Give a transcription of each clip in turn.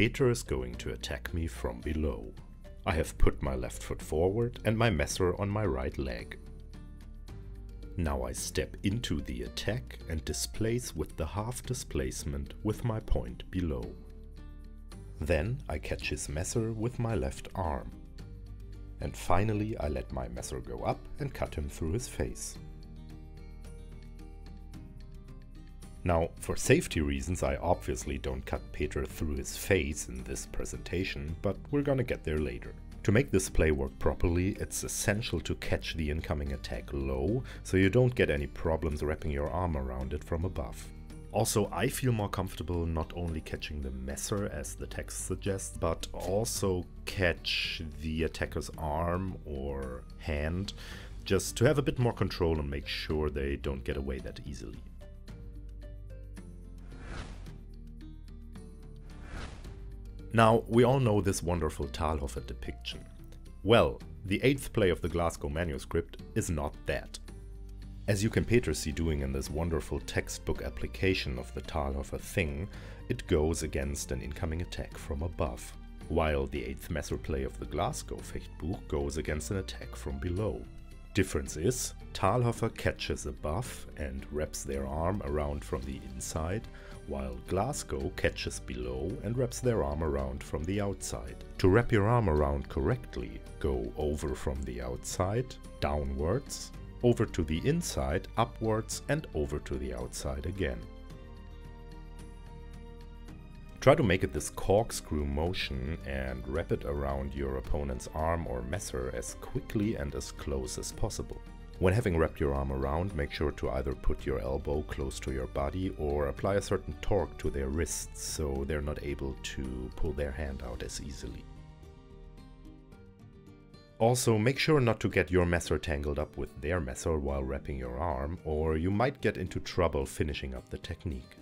Peter is going to attack me from below. I have put my left foot forward and my messer on my right leg. Now I step into the attack and displace with the half displacement with my point below. Then I catch his messer with my left arm. And finally I let my messer go up and cut him through his face. Now, for safety reasons, I obviously don't cut Peter through his face in this presentation, but we're gonna get there later. To make this play work properly, it's essential to catch the incoming attack low, so you don't get any problems wrapping your arm around it from above. Also, I feel more comfortable not only catching the messer as the text suggests, but also catch the attacker's arm or hand, just to have a bit more control and make sure they don't get away that easily. Now, we all know this wonderful Talhoffer depiction. Well, the eighth play of the Glasgow manuscript is not that. As you can Peter see doing in this wonderful textbook application of the Talhoffer thing, it goes against an incoming attack from above, while the eighth Messer play of the Glasgow Fechtbuch goes against an attack from below. Difference is, Talhoffer catches above and wraps their arm around from the inside, while Glasgow catches below and wraps their arm around from the outside. To wrap your arm around correctly, go over from the outside, downwards, over to the inside, upwards and over to the outside again. Try to make it this corkscrew motion and wrap it around your opponent's arm or messer as quickly and as close as possible. When having wrapped your arm around, make sure to either put your elbow close to your body or apply a certain torque to their wrists so they're not able to pull their hand out as easily. Also, make sure not to get your messer tangled up with their messer while wrapping your arm, or you might get into trouble finishing up the technique.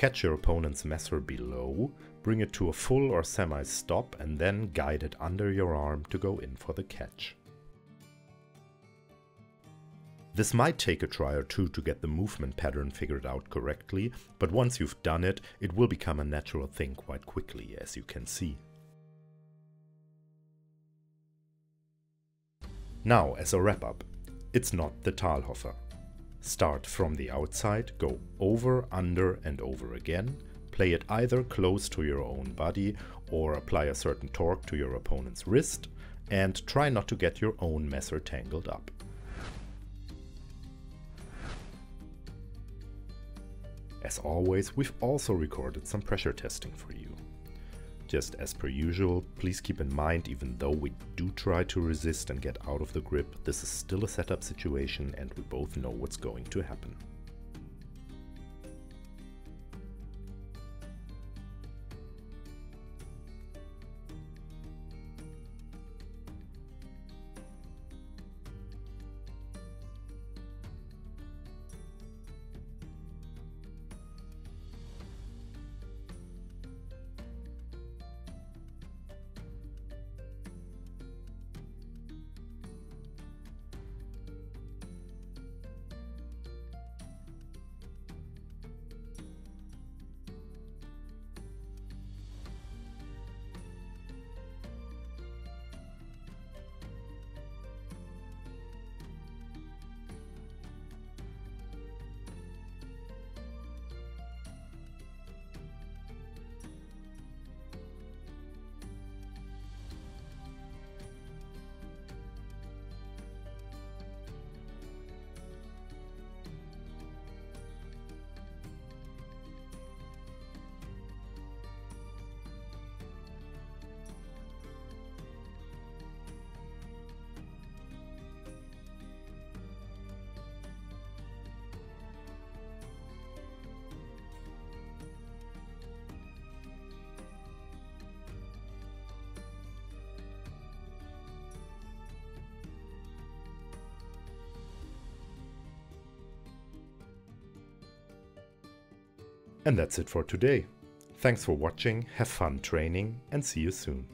Catch your opponent's messer below, bring it to a full or semi-stop and then guide it under your arm to go in for the catch. This might take a try or two to get the movement pattern figured out correctly, but once you've done it, it will become a natural thing quite quickly, as you can see. Now, as a wrap-up, it's not the Talhoffer. Start from the outside, go over, under and over again, play it either close to your own body or apply a certain torque to your opponent's wrist, and try not to get your own messer tangled up. As always, we've also recorded some pressure testing for you. Just as per usual, please keep in mind even though we do try to resist and get out of the grip, this is still a setup situation and we both know what's going to happen. And that's it for today. Thanks for watching, have fun training and see you soon.